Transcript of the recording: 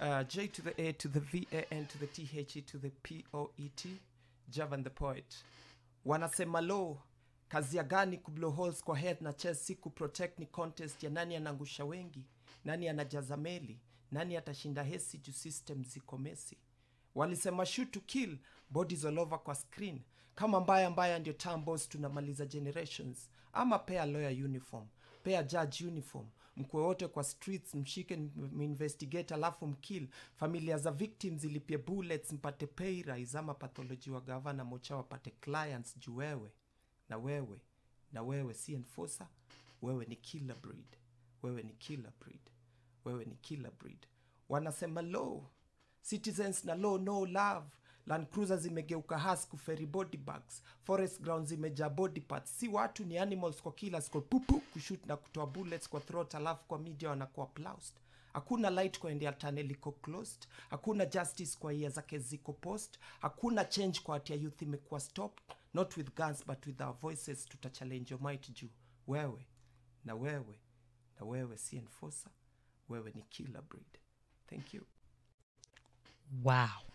Uh, J to the A to the V A N to the T H E to the P O E T. Javan the poet. Wanasema lo, kazi ya gani kublow holes kwa head na chest si kuprotect ni contest ya nani anangusha wengi, nani anajaza meli, nani atashinda hesi juu system ziko mesi. Walisema shoot to kill, bodies all over kwa screen. Kama mbaya mbaya ndio tambos tunamaliza generations. Ama pair lawyer uniform, pair judge uniform, mkwe wote kwa streets, mshike minvestigate, investigate alafu mkill. Familia za victims zilipie bullets, mpate pay rise ama pathology wa gavana mocha wapate clients juu wewe na wewe na wewe si enforcer, wewe ni killer breed, wewe ni killer breed, wewe ni killer breed. Wanasema law. Citizens na law no love land cruiser zimegeuka husk, ferry body bags. Forest ground zimejaa body parts. Si watu ni animals kwa kila sko pupu kushoot na kutoa bullets kwa throat alafu kwa media wanakuwa applaused hakuna light kwa endia tunnel iko closed. Hakuna justice kwa ia zake ziko post. Hakuna change kwa atia youth imekuwa stopped. Not with guns but with our voices tutachallenge your might juu. Wewe na wewe na wewe si enforcer. Wewe ni killer breed. Thank you. Wow